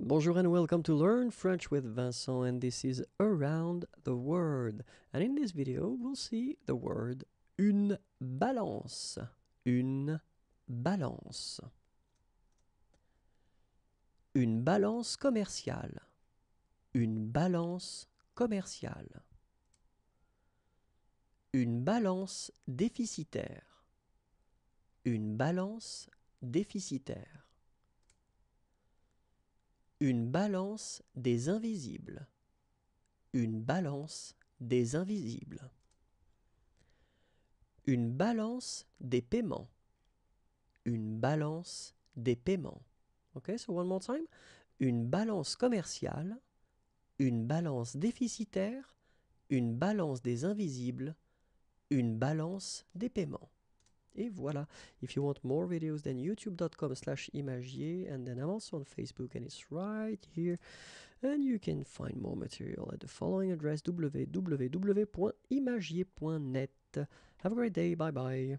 Bonjour and welcome to Learn French with Vincent and this is Around the Word. And in this video we'll see the word une balance. Une balance. Une balance commerciale. Une balance commerciale. Une balance déficitaire. Une balance déficitaire. Une balance des invisibles. Une balance des invisibles. Une balance des paiements. Une balance des paiements. Ok, so one more time. Une balance commerciale. Une balance déficitaire. Une balance des invisibles. Une balance des paiements. Et voilà. If you want more videos, then youtube.com slash imagier. And then I'm also on Facebook and it's right here. And you can find more material at the following address www.imagier.net. Have a great day. Bye bye.